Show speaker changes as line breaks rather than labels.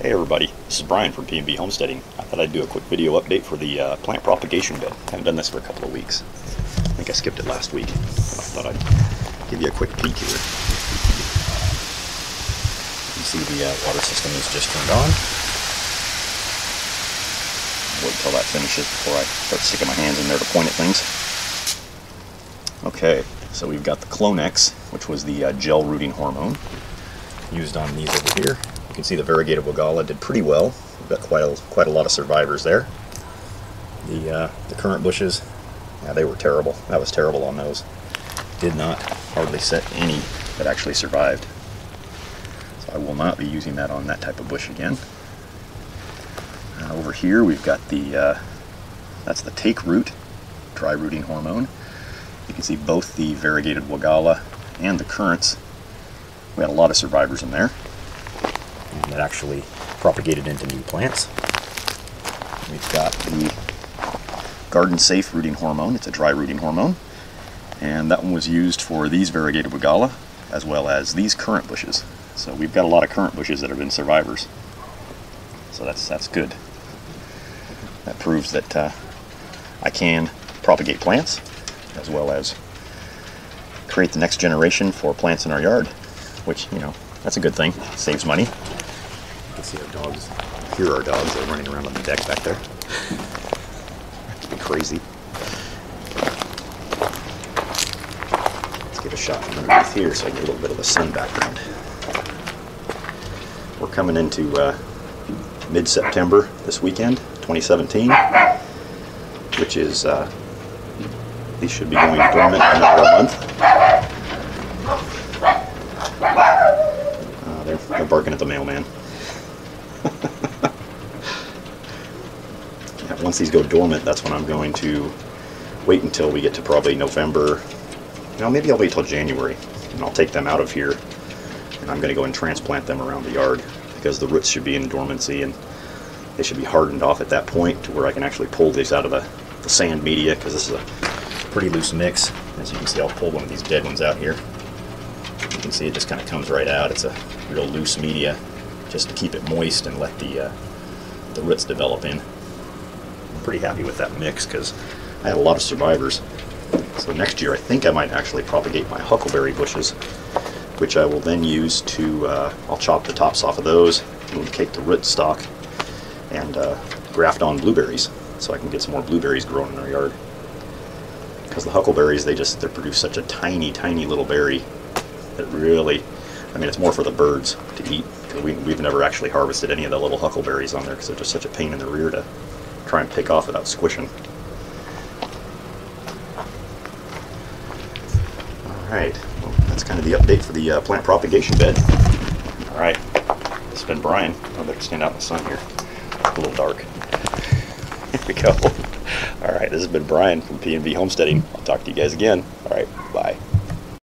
Hey everybody, this is Brian from P&B Homesteading. I thought I'd do a quick video update for the uh, plant propagation bed. I haven't done this for a couple of weeks. I think I skipped it last week. but I thought I'd give you a quick peek here. You see the uh, water system is just turned on. Wait until that finishes before I start sticking my hands in there to point at things. Okay, so we've got the Clonex, which was the uh, gel rooting hormone, used on these over here. You can see the variegated Weigela did pretty well. We've got quite a, quite a lot of survivors there. The, uh, the currant bushes, yeah, they were terrible. That was terrible on those. Did not hardly set any that actually survived. So I will not be using that on that type of bush again. Uh, over here we've got the, uh, that's the take root, dry rooting hormone. You can see both the variegated Weigela and the currants. We had a lot of survivors in there that actually propagated into new plants. We've got the Garden Safe rooting hormone. It's a dry rooting hormone. And that one was used for these variegated Weigela as well as these currant bushes. So we've got a lot of currant bushes that have been survivors. So that's that's good. That proves that uh, I can propagate plants as well as create the next generation for plants in our yard, which, you know, that's a good thing. Saves money see our dogs. Here are dogs. They're running around on the deck back there. crazy. Let's get a shot from underneath here so I get a little bit of the sun background. We're coming into uh, mid-September this weekend, 2017, which is, uh, these should be going dormant in another month. Uh, they're, they're barking at the mailman. Once these go dormant, that's when I'm going to wait until we get to probably November. You know, maybe I'll wait till January, and I'll take them out of here, and I'm going to go and transplant them around the yard because the roots should be in dormancy and they should be hardened off at that point to where I can actually pull these out of the, the sand media because this is a pretty loose mix. As you can see, I'll pull one of these dead ones out here. You can see it just kind of comes right out. It's a real loose media just to keep it moist and let the, uh, the roots develop in pretty happy with that mix because I had a lot of survivors. So next year I think I might actually propagate my huckleberry bushes, which I will then use to, uh, I'll chop the tops off of those and take the root stock and uh, graft on blueberries so I can get some more blueberries growing in our yard. Because the huckleberries, they just, they produce such a tiny, tiny little berry that really, I mean, it's more for the birds to eat. We, we've never actually harvested any of the little huckleberries on there because they're just such a pain in the rear to try and pick off without squishing. Alright, well, that's kind of the update for the uh, plant propagation bed. Alright, this has been Brian. I better stand out in the sun here. It's a little dark. Here we go. Alright, this has been Brian from P&B Homesteading. I'll talk to you guys again. Alright, bye.